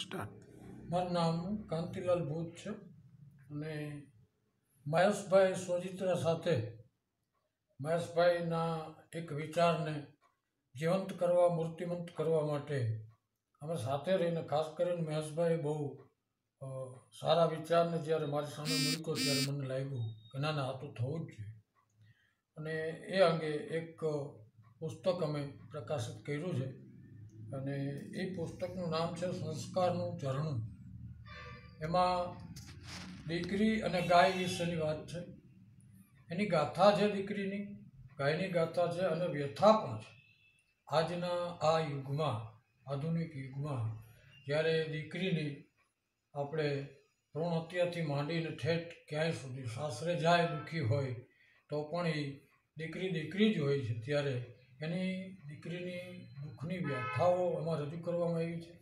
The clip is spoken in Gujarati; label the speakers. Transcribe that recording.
Speaker 1: સ્ટાર્ટ
Speaker 2: મારું નામ કાંતિલાલ ભૂત છે અને મહેશભાઈ સોજિત્રા સાથે મહેશભાઈના એક વિચારને જીવંત કરવા, મૂર્તિમંત કરવા માટે અમે સાથે રહીને ખાસ કરીને મહેશભાઈ બહુ સારા વિચારને જ્યારે મારી સામે મૂક્યો ત્યારે મને લાગ્યું કે ના ના, આ તો થવું જ જોઈએ. અને એ અંગે એક પુસ્તક અમે પ્રકાશિત કર્યું છે. અને એ પુસ્તકનું નામ છે સંસ્કારનું ઝરણું. એમાં દીકરી અને ગાય વિશેની વાત છે. એની ગાથા છે દીકરીની, ગાયની ગાથા છે અને વ્યથા પણ છે. આજના આ યુગમાં, આધુનિક યુગમાં, જ્યારે દીકરીની આપણે ભ્રૂણ હત્યાથી માંડીને ઠેઠ ક્યાંય સુધી સાસરે જાય દુઃખી હોય, તો પણ એ દીકરી દીકરી જ હોય છે. ત્યારે એની દીકરીની દુઃખની વ્યથાઓ એમાં રજૂ કરવામાં આવી છે.